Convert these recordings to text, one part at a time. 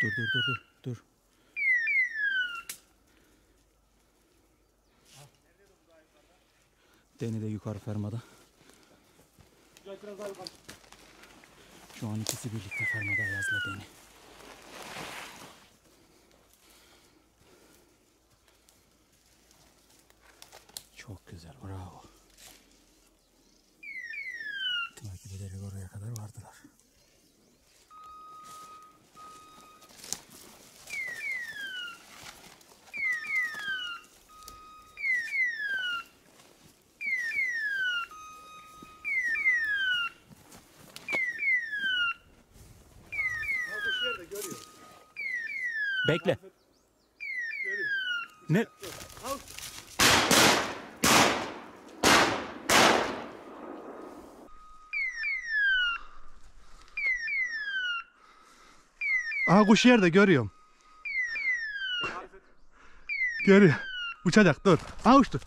Dur dur dur dur dur. Deni de yukarı fermada. Şu an ikisi birlikte fermada Ayaz'la Deni. Çok güzel bravo. Takip ederek oraya kadar vardılar. Bekle. Ne? Aha kuş yerde görüyorum. Görüyor. Uçacak dur. Aha uçtu.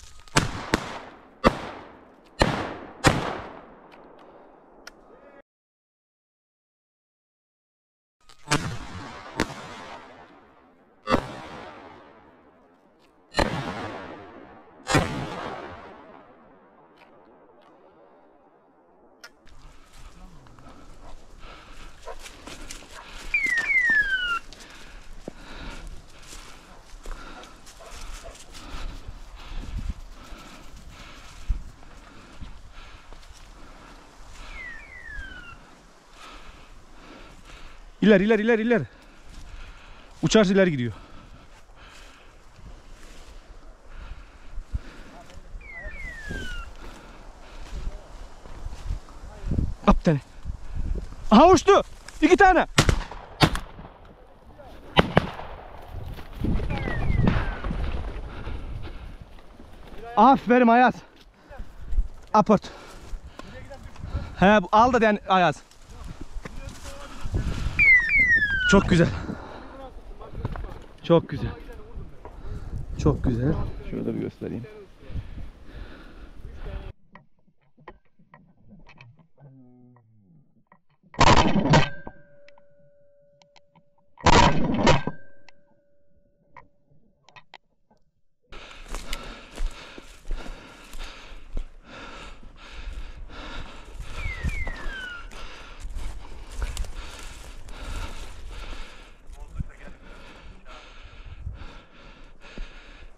İler iler iler iler. Uçarsa ileri gidiyor. Bir tane. Aha uçtu. İki tane. Aferin Ayaz. Aport. He al da yani Ayaz. Çok güzel. Çok güzel. Çok güzel. Şurada bir göstereyim.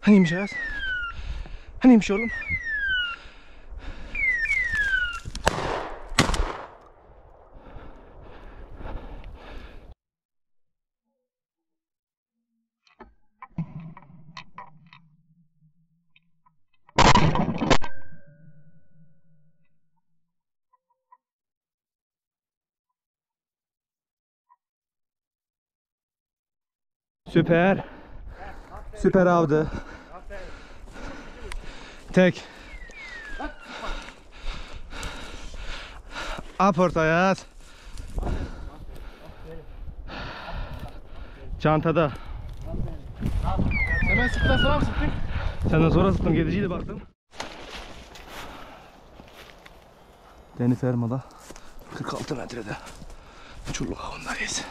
Haniymiş Ayaz? Haniymiş oğlum? Süper. Süper avdı. Tek. Aport Ayaz. Çantada. Hemen sıktan sonra mı sıktın? Senden sonra sıktım gediciyle baktım. Deniz Erma'da 46 metrede. Çulluk avındayız.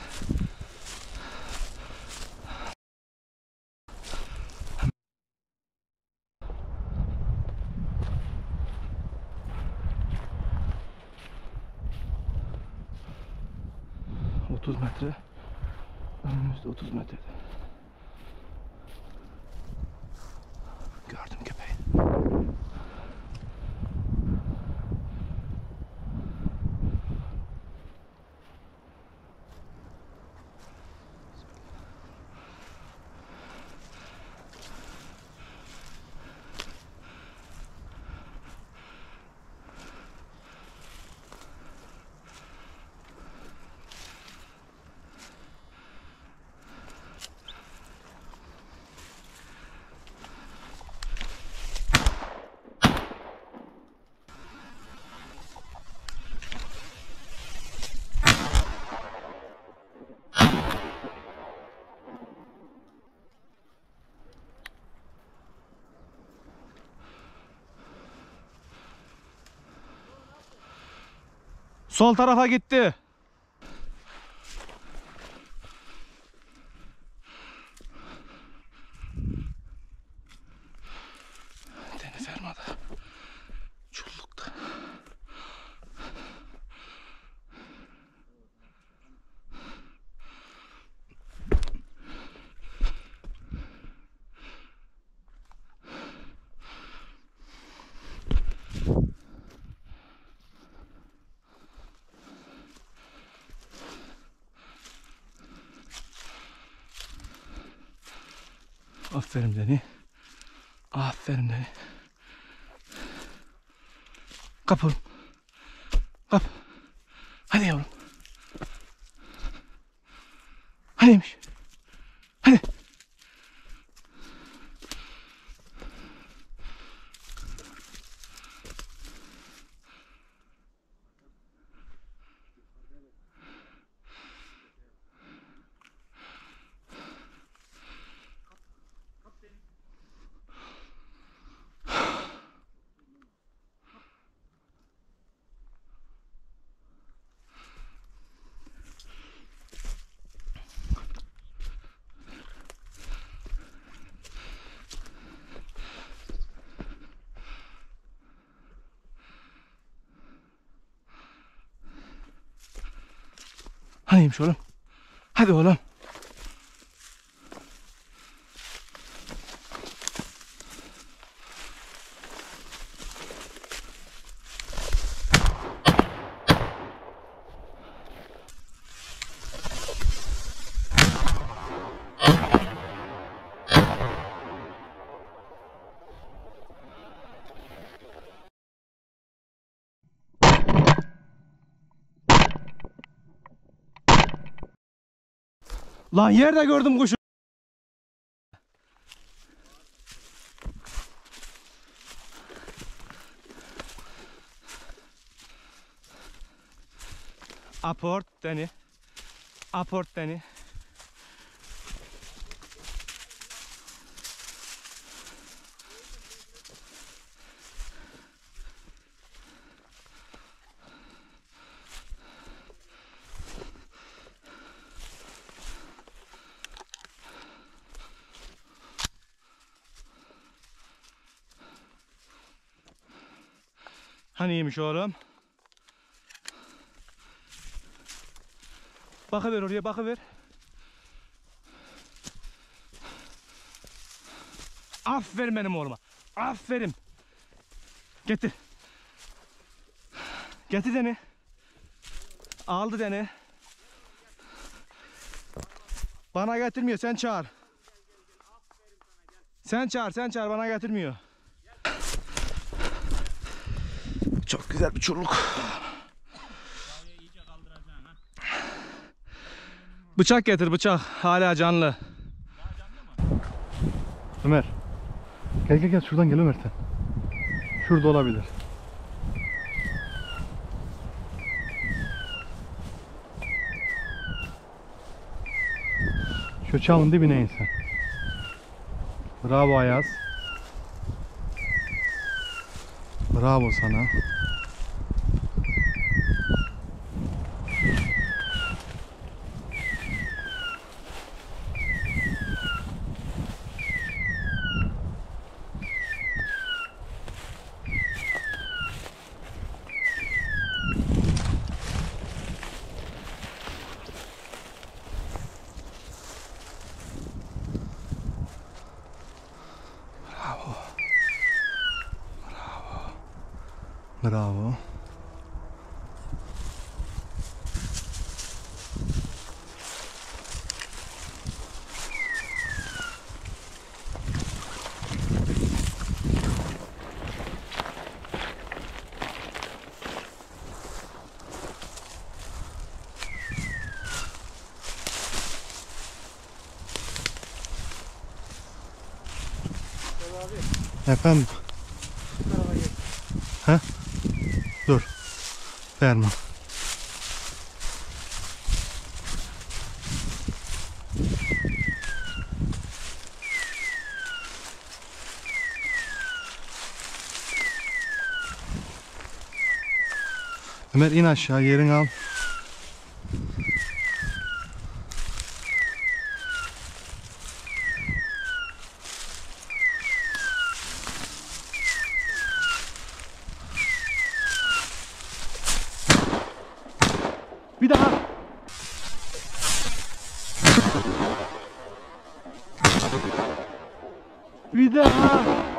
Otuz metre. Önümüzde 30 metrede. Gördüm köpeği. Sol tarafa gitti. Aferin Deni. Aferin Deni. Kap oğlum. Kap. Hadi yavrum. Hadiymiş. Hadi. Hadiymiş oğlum. Hadi oğlum. Lan yerde gördüm kuşu. Aport Deni. Aport Deni. Hani iyiymiş oğlum? Bakıver oraya bakıver. Aferin benim oğluma. Aferin. Getir. Getir deni. Aldı deni. Bana getirmiyor sen çağır. Sen çağır sen çağır bana getirmiyor. Çok güzel bir çurluk. Bıçak getir bıçak. Hala canlı. Ömer. Gel gel gel şuradan gel Ömer sen. Şurada olabilir. Şu çalın dibine in sen. Bravo Ayaz. Bravo sana. Bravo. Efendim. Vermem. Ömer in aşağı yerini al. Bir daha. Bir daha.